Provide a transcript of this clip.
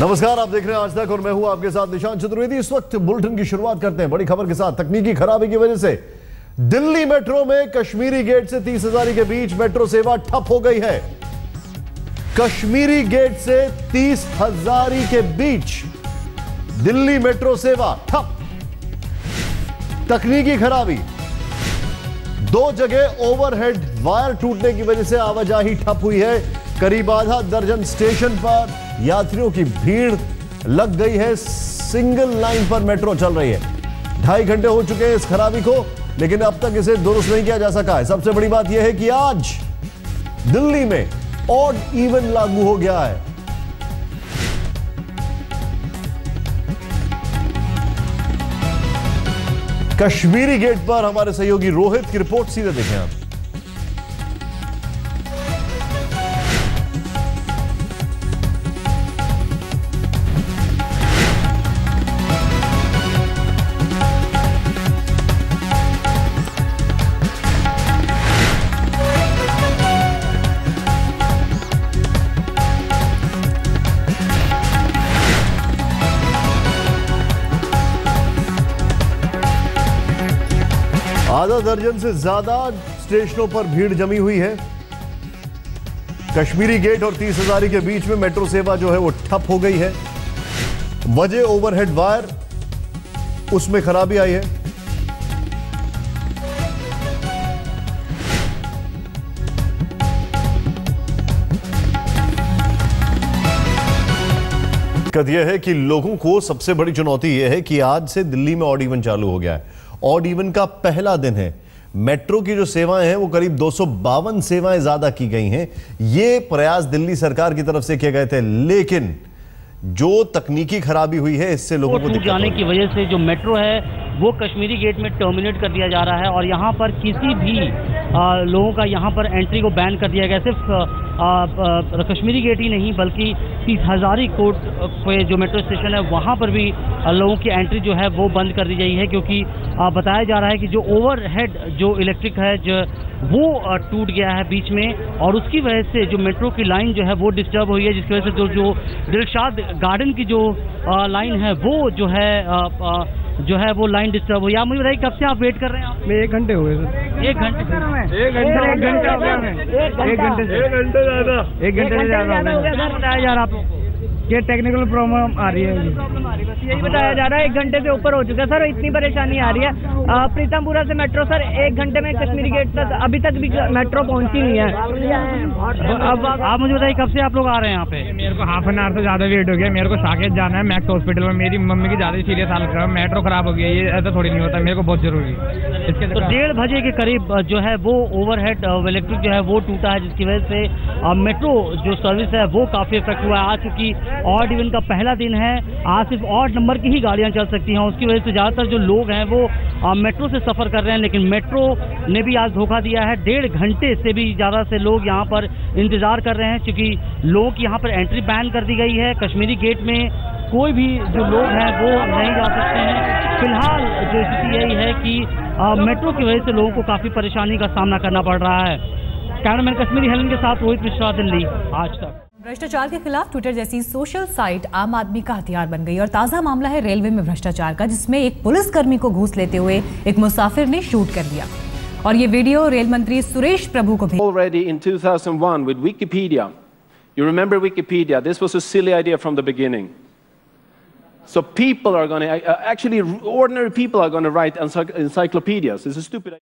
नमस्कार, आप देख रहे हैं आज तक और मैं हूँ आपके साथ निशान चतुर्वेदी। इस वक्त बुलेटिन की शुरुआत करते हैं बड़ी खबर के साथ। तकनीकी खराबी की वजह से दिल्ली मेट्रो में कश्मीरी गेट से तीस हजारी के बीच मेट्रो सेवा ठप हो गई है। कश्मीरी गेट से तीस हजारी के बीच दिल्ली मेट्रो सेवा ठप। तकनीकी खराबी, दो जगह ओवरहेड वायर टूटने की वजह से आवाजाही ठप हुई है। करीब आधा दर्जन स्टेशन पर यात्रियों की भीड़ लग गई है। सिंगल लाइन पर मेट्रो चल रही है। ढाई घंटे हो चुके हैं इस खराबी को, लेकिन अब तक इसे दुरुस्त नहीं किया जा सका है। सबसे बड़ी बात यह है कि आज दिल्ली में ऑड इवन लागू हो गया है। कश्मीरी गेट पर हमारे सहयोगी रोहित की रिपोर्ट सीधे देखें आप। आधा दर्जन से ज़्यादा स्टेशनों पर भीड़ जमी हुई है। कश्मीरी गेट और तीस हजारी के बीच में मेट्रो सेवा जो है वो ठप हो गई है। वजह ओवरहेड वायर उसमें खराबी आई है। यह है कि लोगों को सबसे बड़ी चुनौती यह है कि आज से दिल्ली में ऑड इवन चालू हो गया है। ऑड इवन का पहला दिन है। मेट्रो की जो सेवाएँ हैं वो करीब दो सौ बावन सेवाएँ ज़्यादा की गई हैं। ये प्रयास दिल्ली सरकार की तरफ़ से किए गए थे लेकिन जो तकनीकी खराबी हुई है इससे लोगों को जाने की वजह से जो मेट्रो है वो कश्मीरी गेट में टर्मिनेट कर दिया जा रहा है और यहाँ पर किसी भी आ, लोगों का यहाँ पर एंट्री को बैन कर दिया गया। सिर्फ़ कश्मीरी गेट ही नहीं, बल्कि तीस हजारी कोट पे जो मेट्रो स्टेशन है, वहाँ पर भी लोगों की एंट्री जो है, वो बंद कर दी गई है, क्योंकि बताया जा रहा है कि जो ओवरहेड, जो इलेक्ट्रिक है, जो, वो टूट गया है बीच में, और उसकी वजह से जो मेट्रो की लाइन जो है, वो डिस्टर्ब हुई है, जिसकी वजह से जो जो दिलशाद गार्डन की जो लाइन है, वो जो है जो है वो लाइन डिस्टर्ब हो या मुझे बताइए कब से आप वेट कर रहे हैं मैं एक घंटे हो गए सर। एक घंटे एक घंटे एक घंटे एक घंटे एक घंटे ज़्यादा। एक घंटे ज़्यादा बताया यार रहा आप ये टेक्निकल प्रॉब्लम आ रही है यही बताया जा रहा है एक घंटे से ऊपर हो चुका है। सर इतनी परेशानी आ रही है। प्रीतमपुरा से मेट्रो सर एक घंटे में कश्मीरी गेट तक अभी तक भी मेट्रो पहुँची नहीं है। अब आप मुझे बताइए कब से आप लोग आ रहे हैं यहाँ पे? मेरे को हाफ़ एन आवर से ज़्यादा वेट हो गया मेरे को साकेत जाना है मैक्स हॉस्पिटल में। मेरी मम्मी की ज़्यादा सीरियस हालत है। मेट्रो खराब हो गई ये ऐसा थोड़ी नहीं होता। मेरे को बहुत ज़रूरी इसके तो डेढ़ बजे के करीब जो है वो ओवरहेड इलेक्ट्रिक जो है वो टूटा है जिसकी वजह से मेट्रो जो सर्विस है वो काफ़ी इफ़ेक्ट हुआ है। आज चूँकि ऑड इवन का पहला दिन है। आज सिर्फ़ ऑड नंबर की ही गाड़ियाँ चल सकती हैं। उसकी वजह से ज़्यादातर जो लोग हैं वो आ, मेट्रो से सफ़र कर रहे हैं लेकिन मेट्रो ने भी आज धोखा दिया है। डेढ़ घंटे से भी ज़्यादा से लोग यहाँ पर इंतज़ार कर रहे हैं क्योंकि लोग यहाँ पर एंट्री बैन कर दी गई है। कश्मीरी गेट में कोई भी जो लोग हैं वो नहीं जा सकते हैं। फ़िलहाल जो स्थिति यही है कि आ, मेट्रो की वजह से लोगों को काफ़ी परेशानी का सामना करना पड़ रहा है। कैमरामैन कश्मीरी हेलन के साथ रोहित मिश्रा दिल्ली आज तक। भ्रष्टाचार के खिलाफ ट्विटर जैसी सोशल साइट आम आदमी का हथियार बन गई और ताज़ा मामला है रेलवे में भ्रष्टाचार का जिसमें एक पुलिसकर्मी को घूस लेते हुए एक मुसाफिर ने शूट कर दिया और ये वीडियो रेल मंत्री सुरेश प्रभु को Already in 2001 with Wikipedia, you remember Wikipedia? This was a silly idea from the beginning. So people are going to, actually ordinary people are going to write encyclopedias. It's a stupid idea.